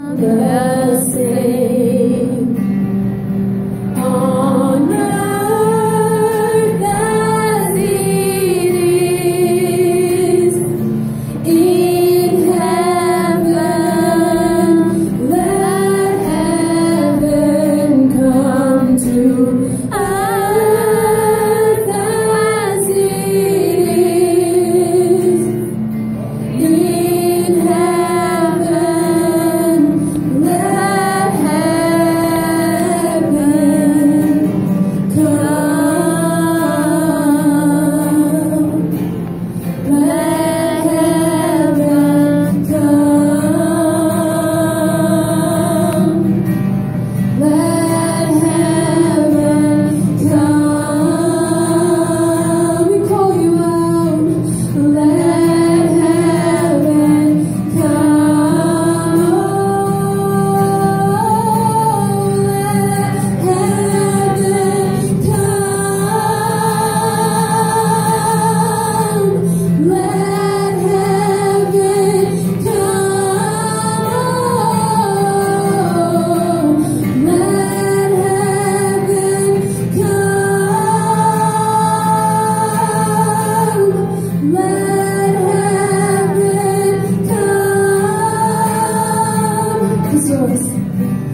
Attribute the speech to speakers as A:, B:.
A: The same me.